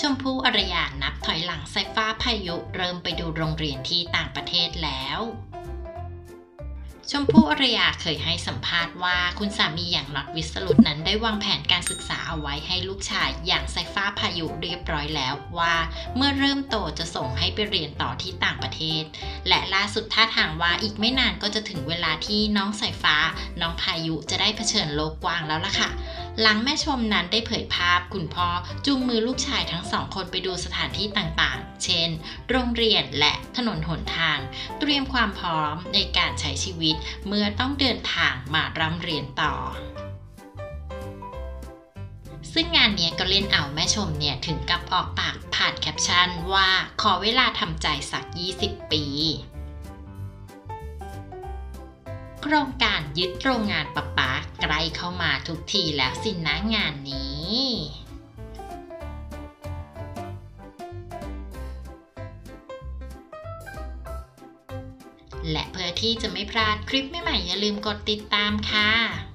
ชมพู่อรยานับถอยหลังไซฟ้าพายุเริ่มไปดูโรงเรียนที่ต่างประเทศแล้ว ชมพู่อรยาเคยให้สัมภาษณ์ว่าคุณสามีอย่างน็อตวิสรุตนั้นได้วางแผนการศึกษาเอาไว้ให้ลูกชายอย่างไซฟ้าพายุเรียบร้อยแล้วว่า เมื่อเริ่มโตจะส่งให้ไปเรียนต่อที่ต่างประเทศ และล่าสุดท่าทางว่าอีกไม่นานก็จะถึงเวลาที่น้องสายฟ้า น้องพายุจะได้เผชิญโลกกว้างแล้วล่ะค่ะหลังแม่ชมนั้นได้เผยภาพคุณพ่อจูงมือลูกชายทั้งสองคนไปดูสถานที่ต่างๆ เช่น โรงเรียนและถนนหนทาง เตรียมความพร้อมในการใช้ชีวิตเมื่อต้องเดินทางมาร่ำเรียนต่อซึ่งงานนี้ก็เล่นเอาแม่ชมเนี่ยถึงกับออกปากผ่านแคปชั่นว่าขอเวลาทำใจสัก 20 ปี โครงการยึดโรงงานปะปา เข้ามาทุกทีแล้วสินนะงานนี้ และเพื่อที่จะไม่พลาดคลิปใหม่ๆอย่าลืมกดติดตามค่ะ